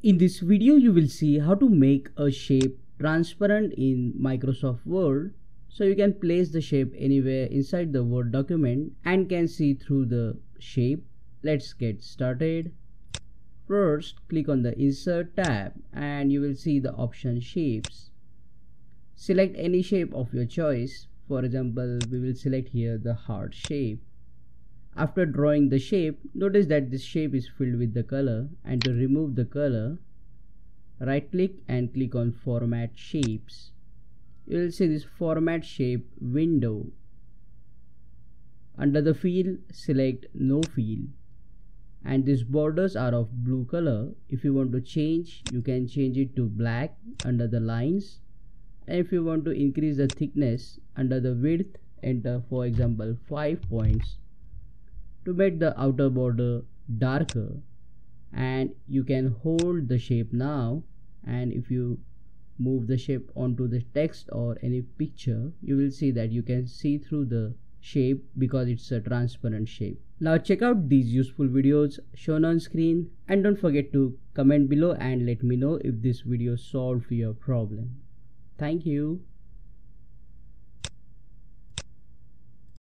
In this video you will see how to make a shape transparent in Microsoft Word so you can place the shape anywhere inside the Word document and can see through the shape. Let's get started. First click on the insert tab and you will see the option shapes. Select any shape of your choice. For example, we will select here the heart shape. After drawing the shape, notice that this shape is filled with the color and to remove the color, right click and click on format shapes. You will see this format shape window. Under the fill, select no fill and these borders are of blue color. If you want to change, you can change it to black under the lines and if you want to increase the thickness under the width, enter for example 5 points to make the outer border darker. And you can hold the shape now. And if you move the shape onto the text or any picture you will see that you can see through the shape because it's a transparent shape. Now check out these useful videos shown on screen. And don't forget to comment below and let me know if this video solved your problem. Thank you